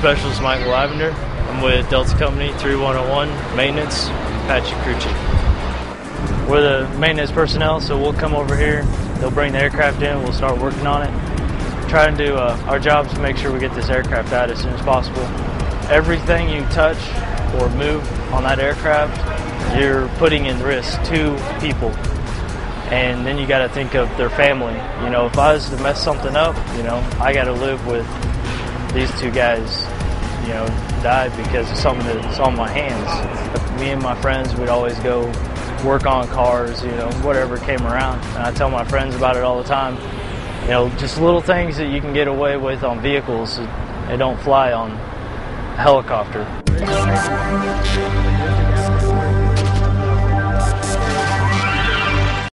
Specialist Michael Lavender. I'm with Delta Company 3101 Maintenance, Apache Crew. We're the maintenance personnel, so we'll come over here. They'll bring the aircraft in. We'll start working on it. Try and do uh, our jobs to make sure we get this aircraft out as soon as possible. Everything you touch or move on that aircraft, you're putting in risk two people. And then you got to think of their family. You know, if I was to mess something up, you know, I got to live with these two guys, you know, died because of something that's on my hands. Me and my friends would always go work on cars, you know, whatever came around. And I tell my friends about it all the time. You know, just little things that you can get away with on vehicles that don't fly on a helicopter.